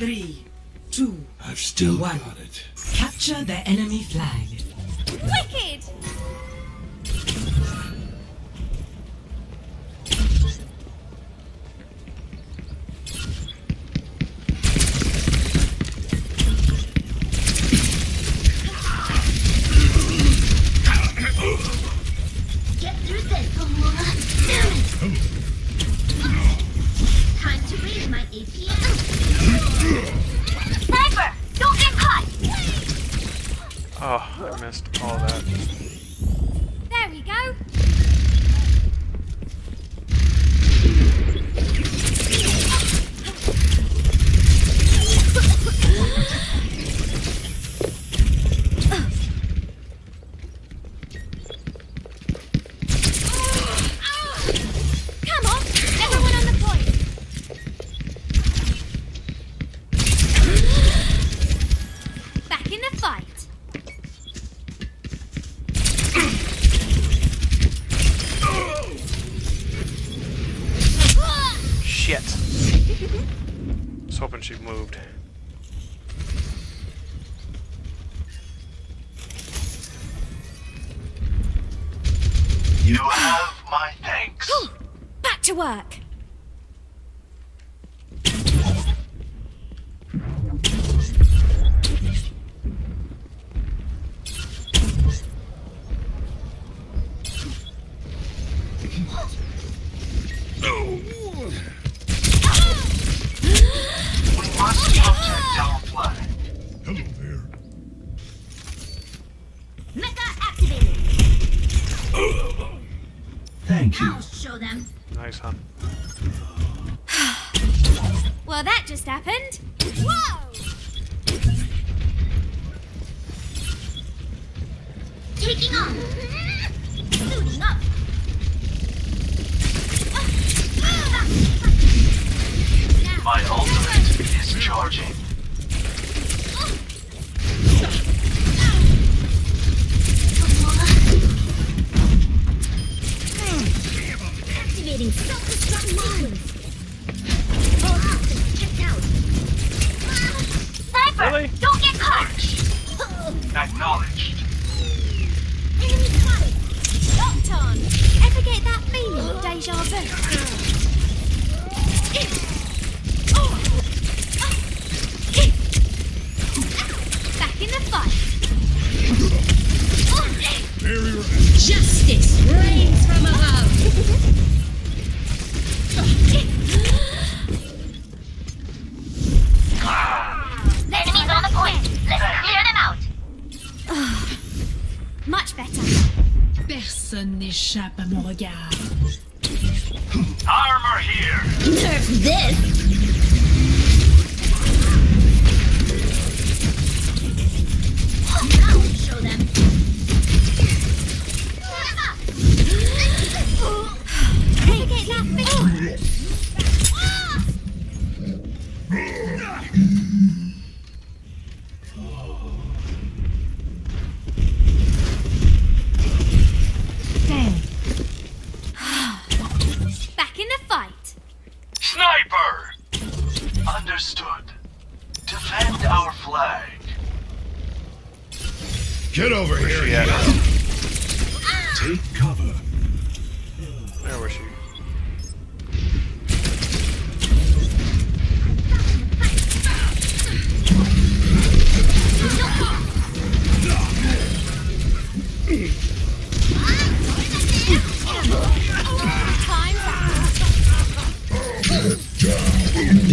Three, two, I've still One. got it. capture the enemy flag. Wicked! Get through this, Pomona. Time Oh, I missed all that. There we go. Come on, everyone on the point. Back in the fight. Shit. was hoping she moved. You have my thanks. Back to work. Thank you. I'll show them. Nice, huh? Well, that just happened. Whoa! Taking off. Suiting up. Ah, ah, ah. My ultimate is charging. Really? Don't get caught! Acknowledged. Enemy! Locked on. Ever get that feeling of deja vu? Personne n'échappe à mon regard. Armor here. Nerf this! I'll show them. Get that Sniper. Understood. Defend our flag. Get over here, she at? you. Take cover. Where was she?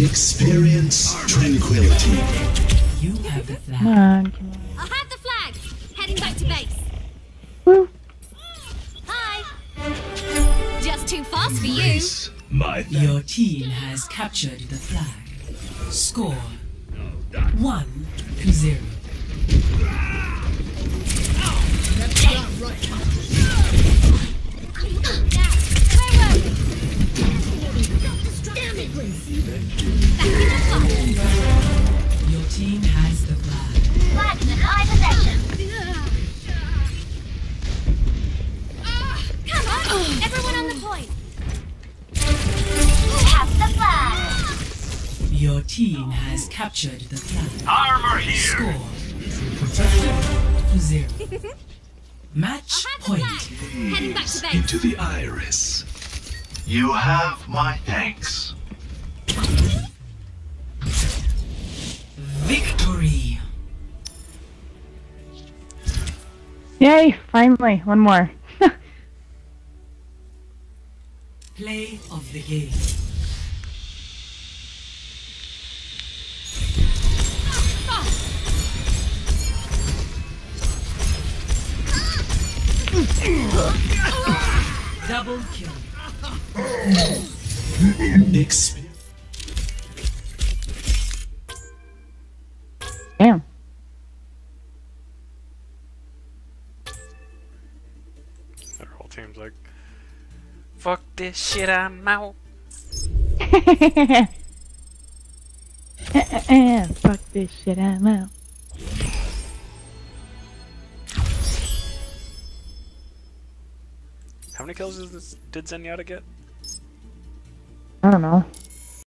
Experience tranquility. You have the flag. Come on, come on. I have the flag. Heading back to base. Woo. Hi. Just too fast for you. Race my thanks. Your team has captured the flag. Score one to zero. Now, where Your team team has captured the flag. Armor here. Score. Protector to zero. Match point. Heading back to base. Into the iris. You have my thanks. Victory. Yay! Finally, one more. Play of the game. Double kill. Exp- Damn. Their whole team's like, fuck this shit, I'm out. Fuck this shit, I'm out. Many kills did, Zenyatta get? I don't know.